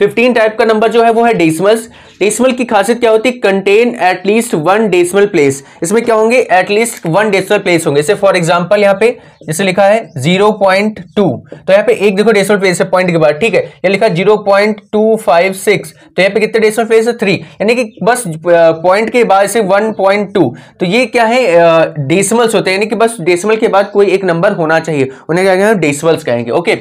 Fifteen type का number जो है वो है डेसिमल्स डेसिमल की खासियत क्या होती है? Contain at least one decimal place इसमें क्या होंगे? एटलीस्ट वन डेसिमल प्लेस होंगे. जैसे फॉर एग्जांपल यहाँ पे, जैसे लिखा है ज़ीरो पॉइंट टू तो यहाँ पे एक देखो डेसिमल प्लेस है पॉइंट के बाद, ठीक है? ये लिखा zero point two five six तो यहाँ पे कितने डेसिमल प्लेस है? थ्री यानी कि बस पॉइंट के बाद से वन तो ये क्या है? डेसिमल्स होते हैं. यानी कि बस डेसिमल के बाद कोई एक नंबर होना चाहिए. उन्हें क्या कहेंगे? डेसिमल्स कहेंगे. ओके